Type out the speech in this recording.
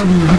Amen.